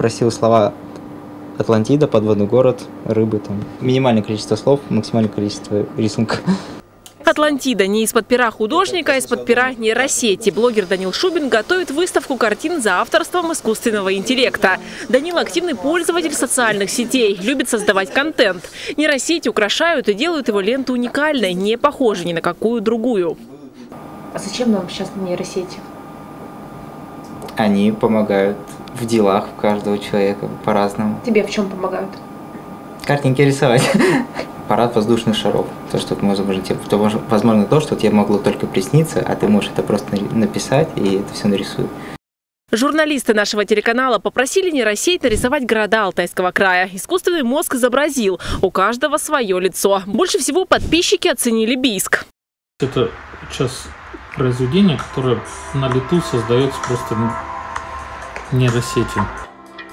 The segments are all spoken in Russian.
просил слова Атлантида, подводный город, рыбы, там. Минимальное количество слов, максимальное количество рисунка. Атлантида не из-под пера художника, а из-под пера нейросети. Блогер Данил Шубин готовит выставку картин за авторством искусственного интеллекта. Данил активный пользователь социальных сетей, любит создавать контент. Нейросети украшают и делают его ленту уникальной, не похожей ни на какую другую. А зачем нам сейчас нейросети? Они помогают в делах каждого человека по-разному. Тебе в чем помогают? Картинки рисовать. Парад воздушных шаров. То, что мы изобразить. То, возможно, то, что тебе могло только присниться, а ты можешь это просто написать, и это все нарисует. Журналисты нашего телеканала попросили нейросеть нарисовать города Алтайского края. Искусственный мозг изобразил. У каждого свое лицо. Больше всего подписчики оценили Бийск. Это сейчас произведение, которое на лету создается просто нейросетью.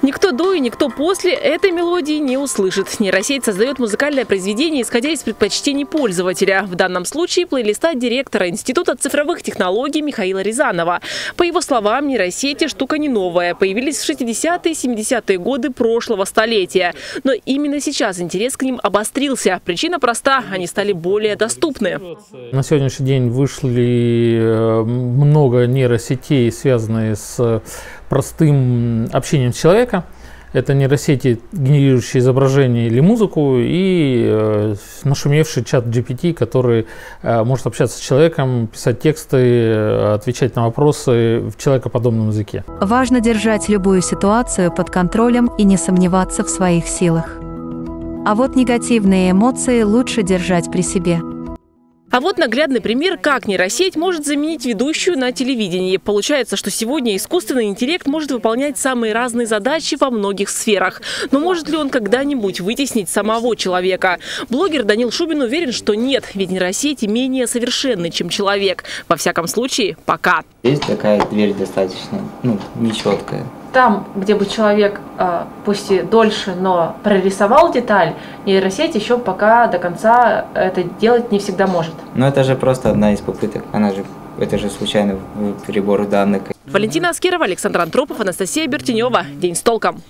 Никто до и никто после этой мелодии не услышит. Нейросеть создает музыкальное произведение, исходя из предпочтений пользователя. В данном случае плейлиста директора Института цифровых технологий Михаила Рязанова. По его словам, нейросети штука не новая. Появились в 60-е и 70-е годы прошлого столетия. Но именно сейчас интерес к ним обострился. Причина проста – они стали более доступны. На сегодняшний день вышли э, много нейросетей, связанные с простым общением с человека. Это нейросети, генерирующие изображение или музыку, и э, нашумевший чат GPT, который э, может общаться с человеком, писать тексты, э, отвечать на вопросы в человекоподобном языке. Важно держать любую ситуацию под контролем и не сомневаться в своих силах. А вот негативные эмоции лучше держать при себе. А вот наглядный пример, как нейросеть может заменить ведущую на телевидении. Получается, что сегодня искусственный интеллект может выполнять самые разные задачи во многих сферах. Но может ли он когда-нибудь вытеснить самого человека? Блогер Данил Шубин уверен, что нет, ведь нейросети менее совершенны, чем человек. Во всяком случае, пока. Здесь такая дверь достаточно ну, нечеткая там, где бы человек, а, пусть и дольше, но прорисовал деталь, нейросеть еще пока до конца это делать не всегда может. Но это же просто одна из попыток. Она же это же случайно перебор данных. Валентина Аскерова, Александр Антропов, Анастасия Бертенева. День с толком.